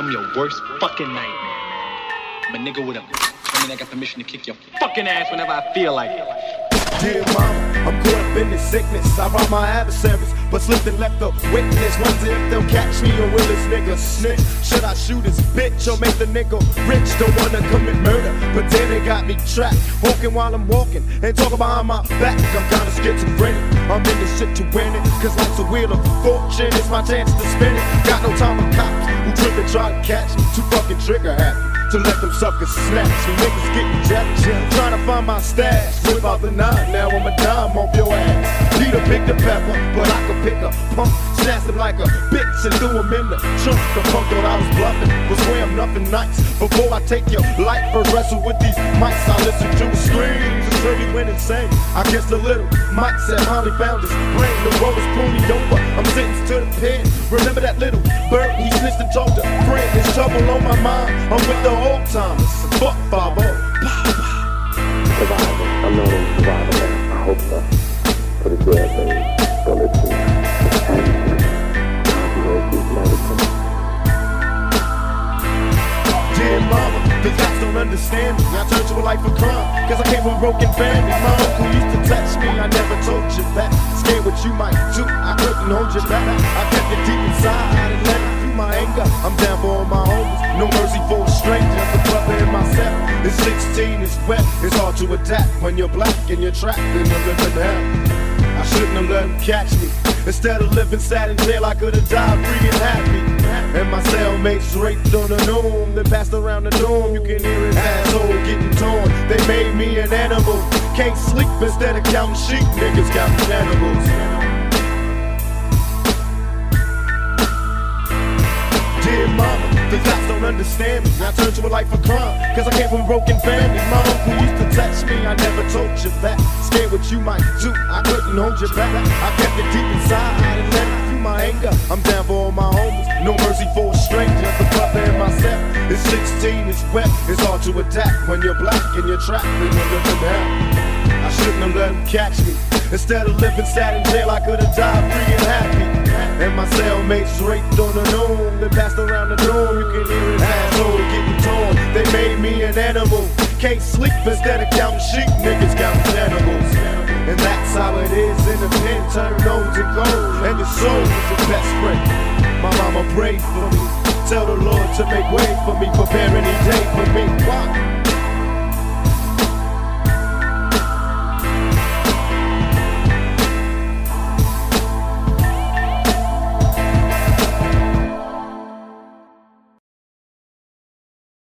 I'm your worst fucking nightmare, man. I'm a nigga with a. I mean, I got permission to kick your fucking ass whenever I feel like it. Dear mama, I'm caught up in this sickness. I rob my adversaries, but slipped and left the witness. Wonder if they'll catch me or will this nigga snitch? Should I shoot this bitch or make the nigga rich? Don't wanna commit murder, but then they got me trapped. Walking while I'm walking and talking behind my back. I'm kinda schizophrenic. I'm in this shit to win it. Cause life's a wheel of fortune. It's my chance to spin it. Got no time for cops who trip and try to catch me. Too fucking trigger happy to let them suckers snatch me. Niggas getting jealous, trying to find my stash. Whip out the nine, now I'm a dime off your ass. Peter pick the pepper, but I Picked a punk, snatch him like a bitch and do him in the trunk. The punk thought I was bluffing, was wearing nothing nice. Before I take your life for wrestle with these mics, I listen to screams and really went insane. I guess the little Mike said Holly found his brain. The world is pulling over, I'm sentenced to the pen. Remember that little bird, he snitched and talked to friend. It's trouble on my mind, I'm with the old timers. Fuck 5 -0. Don't understand me. I turned to a life of crime, cause I came from a broken family. My uncle used to touch me, I never told you that. Scared what you might do, I couldn't hold you back. I kept it deep inside and let it through my anger. I'm down for all my homies, no mercy for a stranger. The brother in myself is 16, it's wet, it's hard to adapt when you're black and you're trapped in the living hell. I shouldn't have let him catch me. Instead of living sad in jail, I could have died free and happy. And my cellmates raped on the norm, then passed around the dorm. You can hear his asshole getting torn. They made me an animal. Can't sleep instead of counting sheep. Niggas counting animals. Dear mama, the cops don't understand me. I turned to a life of crime, cause I came from a broken family. My uncle used to touch me, I never told you that. Scared what you might do, I couldn't hold you back. I kept it is 16, it's wet, it's hard to adapt when you're black and you're trapped in the living hell. I shouldn't have let him catch me. Instead of living sad in jail, I could have died free and happy. And my cellmates raped on the norm, They passed around the dorm. You can hear his asshole getting torn. They made me an animal. Can't sleep instead of counting sheep, niggas counting animals. And that's how it is in the pen, turn on to gold. And the soul is the best friend. My mama prayed for me. To make way for me, prepare any day for me. Why?